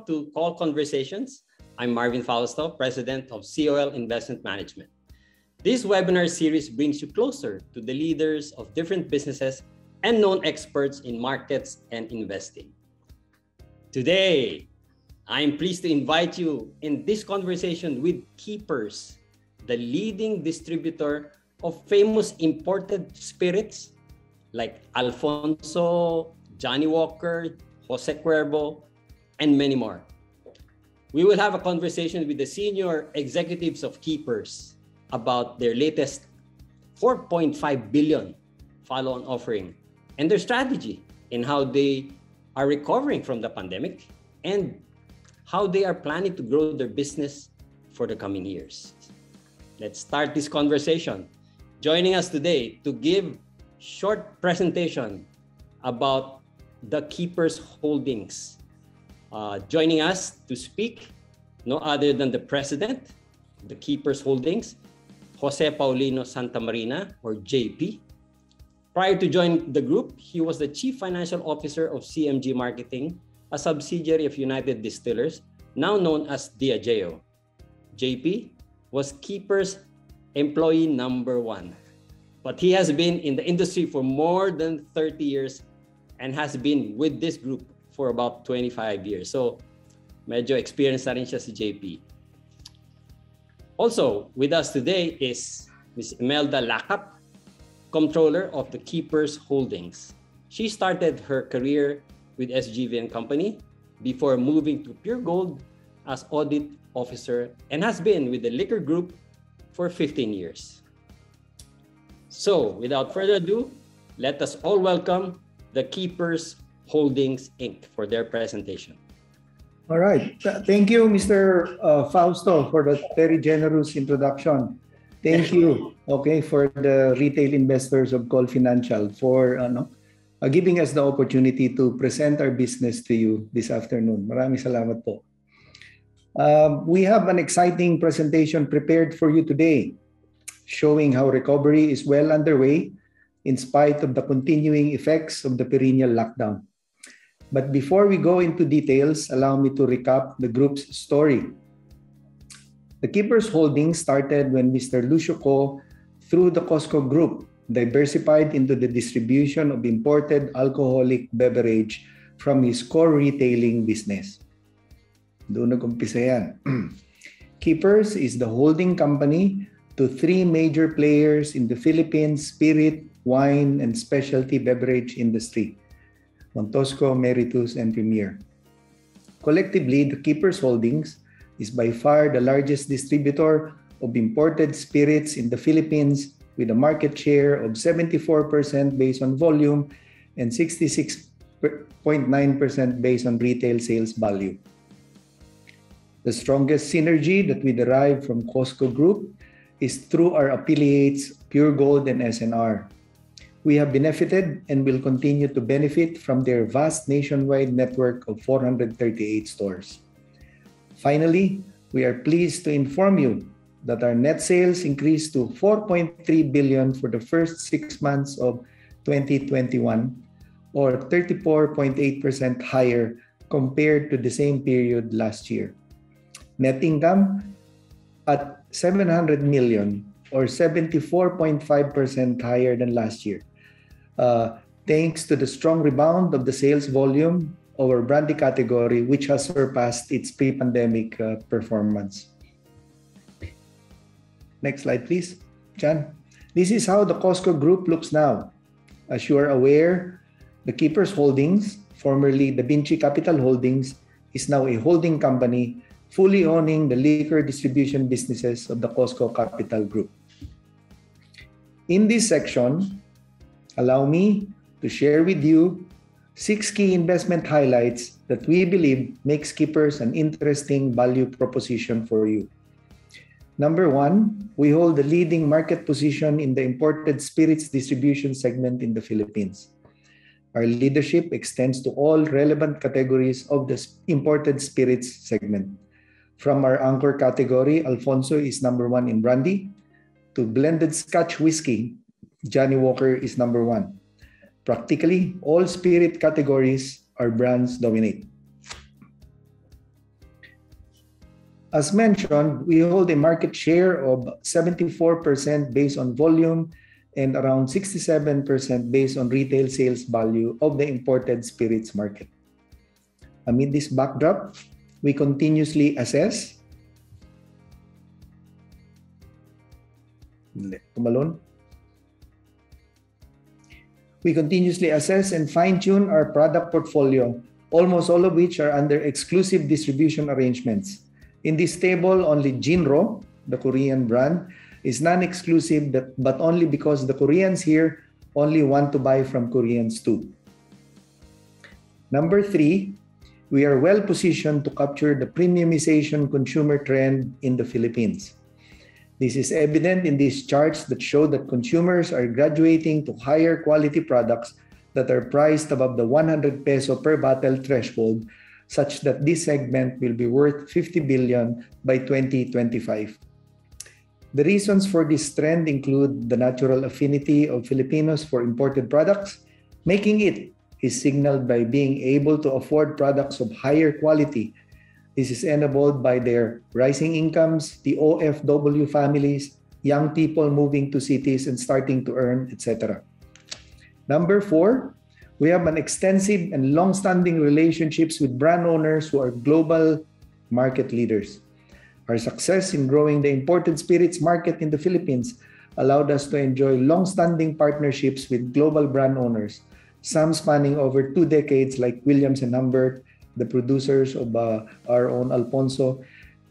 welcome to COL Conversations. I'm Marvin Fausto, President of COL Investment Management. This webinar series brings you closer to the leaders of different businesses and known experts in markets and investing. Today, I'm pleased to invite you in this conversation with Keepers, the leading distributor of famous imported spirits like Alfonso, Johnnie Walker, Jose Cuervo, and many more. We will have a conversation with the senior executives of Keepers about their latest 4.5 billion follow-on offering and their strategy in how they are recovering from the pandemic and how they are planning to grow their business for the coming years. Let's start this conversation. Joining us today to give short presentation about the Keepers Holdings. Uh, joining us to speak, no other than the president, the Keepers Holdings, Jose Paulino Santamarina, or JP. Prior to joining the group, he was the Chief Financial Officer of CMG Marketing, a subsidiary of United Distillers, now known as Diageo. JP was Keepers employee number one. But he has been in the industry for more than 30 years and has been with this group for about 25 years. So medyo experience na rin siya si JP. Also, with us today is Ms. Imelda Lacap, Controller of the Keepers Holdings. She started her career with SGV and Company before moving to Puregold as audit officer and has been with the liquor group for 15 years. So, without further ado, let us all welcome the Keepers Holdings Inc. for their presentation. All right. Thank you, Mr. Uh, Fausto, for the very generous introduction. Thank you, okay, for the retail investors of COL Financial for uh, uh, giving us the opportunity to present our business to you this afternoon. Maraming salamat po. Um, we have an exciting presentation prepared for you today, showing how recovery is well underway in spite of the continuing effects of the perennial lockdown. But before we go into details, allow me to recap the group's story. The Keepers Holdings started when Mr. Lucio through the Cosco Group, diversified into the distribution of imported alcoholic beverage from his core retailing business. Doon yan. Keepers is the holding company to three major players in the Philippines spirit, wine, and specialty beverage industry Montosco, Meritus, and Premier. Collectively, the Keepers Holdings is by far the largest distributor of imported spirits in the Philippines with a market share of 74% based on volume and 66.9% based on retail sales value. The strongest synergy that we derive from Cosco Group is through our affiliates Puregold and S&R. We have benefited and will continue to benefit from their vast nationwide network of 438 stores. Finally, we are pleased to inform you that our net sales increased to 4.3 billion for the first 6 months of 2021 or 34.8% higher compared to the same period last year. Net income at 700 million or 74.5% higher than last year thanks to the strong rebound of the sales volume of our brandy category, which has surpassed its pre-pandemic uh, performance. Next slide, please. Jan. This is how the Cosco Group looks now. As you are aware, the Keepers Holdings, formerly Da Vinci Capital Holdings, is now a holding company fully owning the liquor distribution businesses of the Cosco Capital Group. In this section, allow me to share with you six key investment highlights that we believe makes Keepers an interesting value proposition for you. Number one, we hold the leading market position in the imported spirits distribution segment in the Philippines. Our leadership extends to all relevant categories of the imported spirits segment. From our anchor category, Alfonso is number one in brandy, to blended Scotch whiskey, Johnnie Walker is number one. Practically all spirit categories our brands dominate. As mentioned, we hold a market share of 74% based on volume and around 67% based on retail sales value of the imported spirits market. Amid this backdrop, we continuously assess. We continuously assess and fine-tune our product portfolio, almost all of which are under exclusive distribution arrangements. In this table, only Jinro, the Korean brand, is non-exclusive but only because the Koreans here only want to buy from Koreans too. Number three, we are well positioned to capture the premiumization consumer trend in the Philippines. This is evident in these charts that show that consumers are graduating to higher quality products that are priced above the 100 peso per bottle threshold, such that this segment will be worth 50 billion by 2025. The reasons for this trend include the natural affinity of Filipinos for imported products, making it is signaled by being able to afford products of higher quality. This is enabled by their rising incomes, the OFW families, young people moving to cities and starting to earn, etc. Number four, we have an extensive and long-standing relationships with brand owners who are global market leaders. Our success in growing the imported spirits market in the Philippines allowed us to enjoy long-standing partnerships with global brand owners some spanning over two decades, like Williams and Humbert, the producers of uh, our own Alfonso.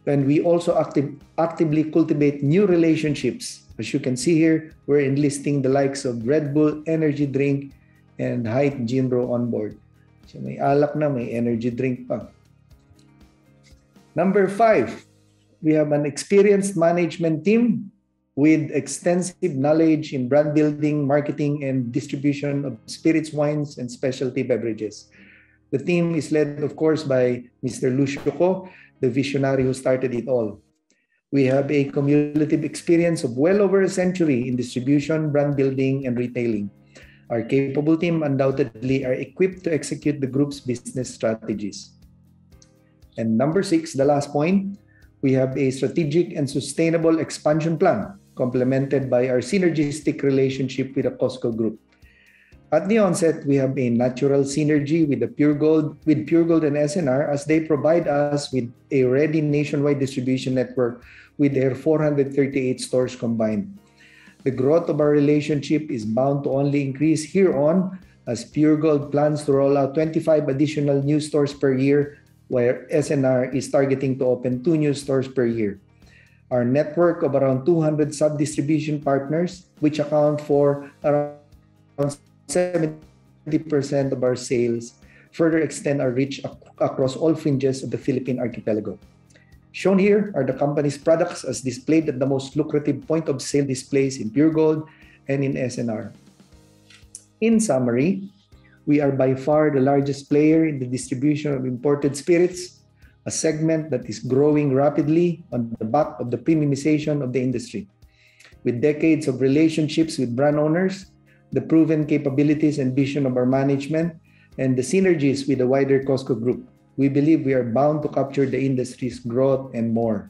And we also active, actively cultivate new relationships. As you can see here, we're enlisting the likes of Red Bull Energy Drink and HiteJinro on board. So may alak na, may energy drink pa. Number five, we have an experienced management team with extensive knowledge in brand building, marketing, and distribution of spirits, wines, and specialty beverages. The team is led, of course, by Mr. Lucio Co, the visionary who started it all. We have a cumulative experience of well over a century in distribution, brand building, and retailing. Our capable team undoubtedly are equipped to execute the group's business strategies. And number six, the last point, we have a strategic and sustainable expansion plan complemented by our synergistic relationship with the Cosco Group. At the onset, we have a natural synergy with the Puregold, with Puregold and S&R as they provide us with a ready nationwide distribution network with their 438 stores combined. The growth of our relationship is bound to only increase here on as Puregold plans to roll out 25 additional new stores per year, where S&R is targeting to open two new stores per year. Our network of around 200 sub-distribution partners, which account for around 70% of our sales, further extend our reach ac- across all fringes of the Philippine archipelago. Shown here are the company's products as displayed at the most lucrative point of sale displays in Puregold and in S&R. In summary, we are by far the largest player in the distribution of imported spirits a segment that is growing rapidly on the back of the premiumization of the industry. With decades of relationships with brand owners, the proven capabilities and vision of our management, and the synergies with the wider Cosco Group, we believe we are bound to capture the industry's growth and more.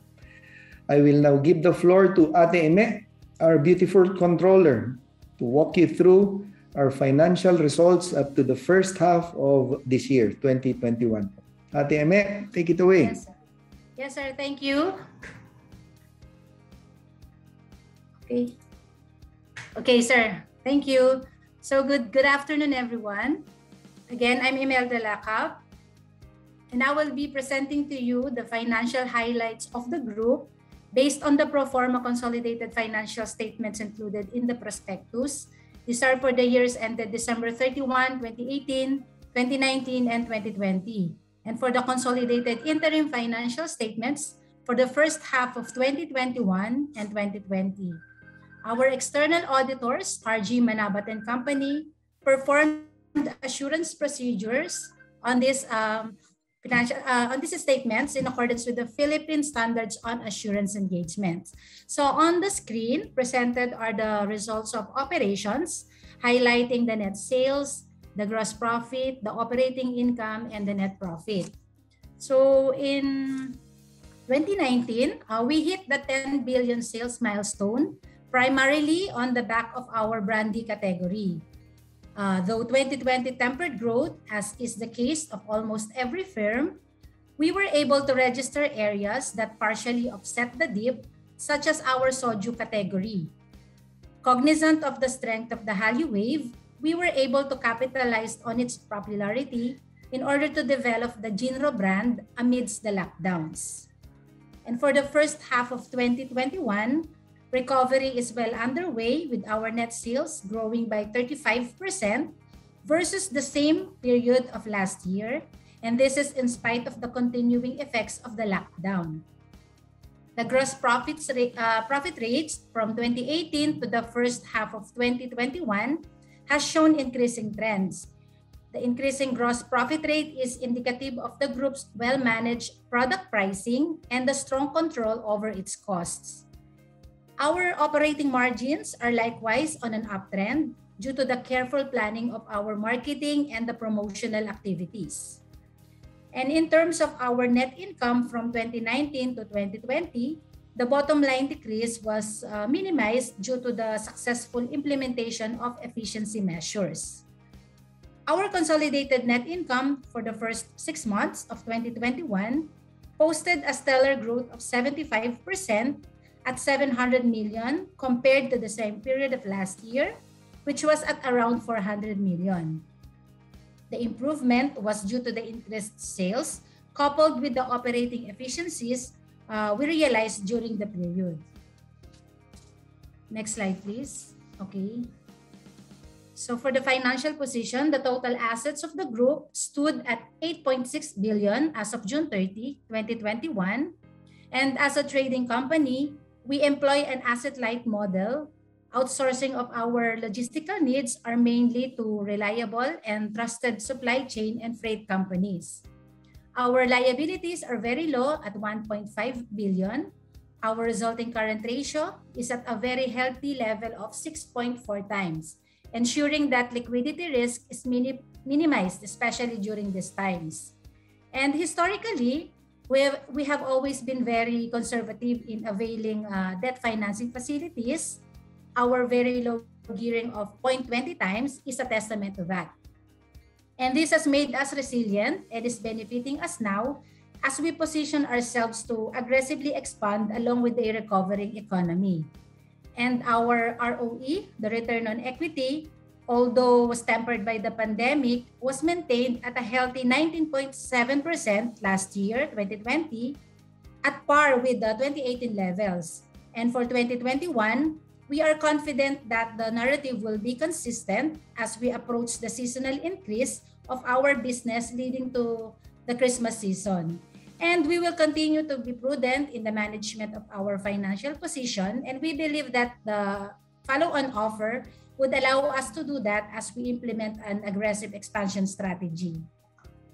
I will now give the floor to Ate Eme, our beautiful controller, to walk you through our financial results up to the first half of this year, 2021. Ate Eme, take it away. Yes, sir. Yes, sir. Thank you. Okay. Okay, sir. Thank you. So good good afternoon, everyone. Again, I'm Imelda Lacap, and I will be presenting to you the financial highlights of the group based on the pro forma consolidated financial statements included in the prospectus. These are for the years ended December 31, 2018, 2019, and 2020 and for the consolidated interim financial statements for the first half of 2021 and 2020. Our external auditors, RG Manabat and Company, performed assurance procedures on this um, financial uh, on these statements in accordance with the Philippine Standards on Assurance Engagement. So on the screen presented are the results of operations, highlighting the net sales, the gross profit, the operating income, and the net profit. So in 2019, uh, we hit the 10 billion sales milestone primarily on the back of our brandy category. Uh, though 2020 tempered growth, as is the case of almost every firm, we were able to register areas that partially offset the dip, such as our soju category. Cognizant of the strength of the Hallyu wave, we were able to capitalize on its popularity in order to develop the Jinro brand amidst the lockdowns. And for the first half of 2021, recovery is well underway with our net sales growing by 35% versus the same period of last year. And this is in spite of the continuing effects of the lockdown. The gross profits uh, profit rates from 2018 to the first half of 2021 has shown increasing trends. The increasing gross profit rate is indicative of the group's well-managed product pricing and the strong control over its costs. Our operating margins are likewise on an uptrend due to the careful planning of our marketing and the promotional activities. And in terms of our net income from 2019 to 2020, the bottom line decrease was uh, minimized due to the successful implementation of efficiency measures. Our consolidated net income for the first six months of 2021 posted a stellar growth of 75% at 700 million compared to the same period of last year, which was at around 400 million. The improvement was due to the interest sales coupled with the operating efficiencies uh, we realized during the period. Next slide, please. Okay. So for the financial position, the total assets of the group stood at 8.6 billion as of June 30, 2021. And as a trading company, we employ an asset-light model. Outsourcing of our logistical needs are mainly to reliable and trusted supply chain and freight companies. Our liabilities are very low at 1.5 billion. Our resulting current ratio is at a very healthy level of 6.4 times, ensuring that liquidity risk is mini minimized, especially during these times. And historically, we have, we have always been very conservative in availing uh, debt financing facilities. Our very low gearing of 0.20 times is a testament to that. And this has made us resilient and is benefiting us now as we position ourselves to aggressively expand along with the recovering economy. And our ROE, the return on equity, although was tempered by the pandemic, was maintained at a healthy 19.7% last year, 2020, at par with the 2018 levels. And for 2021, we are confident that the narrative will be consistent as we approach the seasonal increase of our business leading to the Christmas season. And we will continue to be prudent in the management of our financial position. And we believe that the follow-on offer would allow us to do that as we implement an aggressive expansion strategy.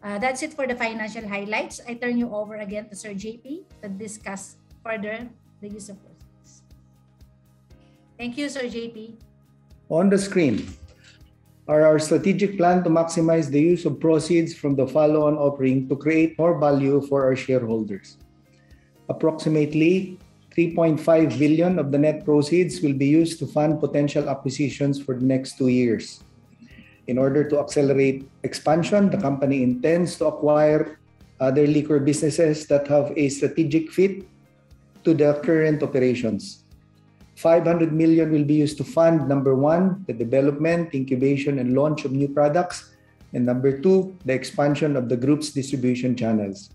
Uh, that's it for the financial highlights. I turn you over again to Sir JP to discuss further the use of proceeds. Thank you, Sir JP. On the screen are our strategic plan to maximize the use of proceeds from the follow-on offering to create more value for our shareholders. Approximately 3.5 billion of the net proceeds will be used to fund potential acquisitions for the next two years. In order to accelerate expansion, the company intends to acquire other liquor businesses that have a strategic fit to the current operations. 500 million will be used to fund number one, the development, incubation, and launch of new products, and number two, the expansion of the group's distribution channels.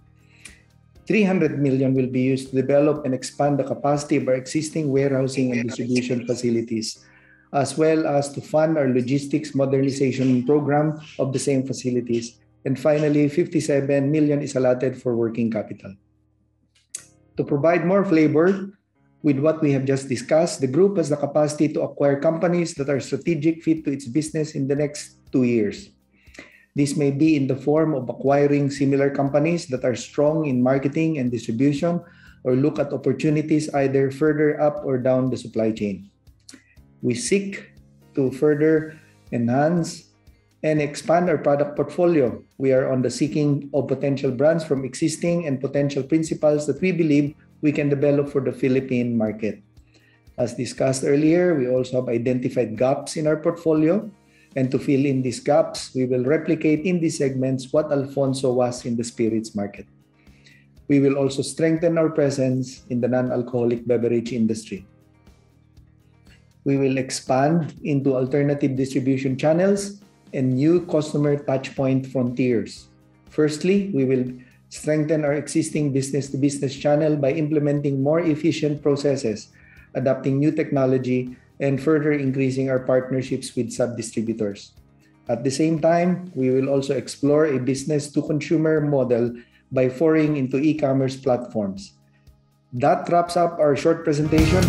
300 million will be used to develop and expand the capacity of our existing warehousing and distribution facilities, as well as to fund our logistics modernization program of the same facilities. And finally, 57 million is allotted for working capital. To provide more flavor with what we have just discussed, the group has the capacity to acquire companies that are strategic fit to its business in the next two years. This may be in the form of acquiring similar companies that are strong in marketing and distribution or look at opportunities either further up or down the supply chain. We seek to further enhance and expand our product portfolio. We are on the seeking of potential brands from existing and potential principals that we believe we can develop for the Philippine market. As discussed earlier, we also have identified gaps in our portfolio. And to fill in these gaps, we will replicate in these segments what Alfonso was in the spirits market. We will also strengthen our presence in the non-alcoholic beverage industry. We will expand into alternative distribution channels and new customer touchpoint frontiers. Firstly, we will strengthen our existing business-to-business channel by implementing more efficient processes, adopting new technology, and further increasing our partnerships with sub-distributors. At the same time, we will also explore a business-to-consumer model by foraying into e-commerce platforms. That wraps up our short presentation.